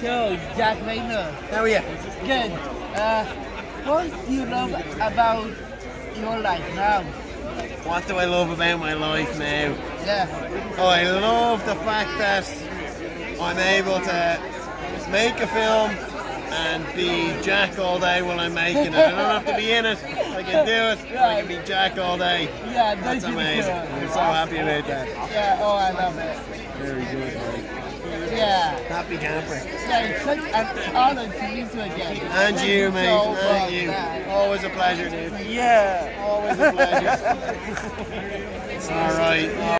show, Jack Reynor. How are you? Good. Uh, what do you love about your life now? What do I love about my life now? Yeah. Oh, I love the fact that I'm able to make a film and be Jack all day while I'm making it. I don't have to be in it. I can do it. I can be Jack all day. Yeah, That's amazing. I'm so happy about that. Yeah, oh, I love it. Very good. Happy camper. Yeah, it's such an honor to meet you again. And Thank you, mate. so and you. Always a pleasure, dude. Yeah. Always a pleasure. All right.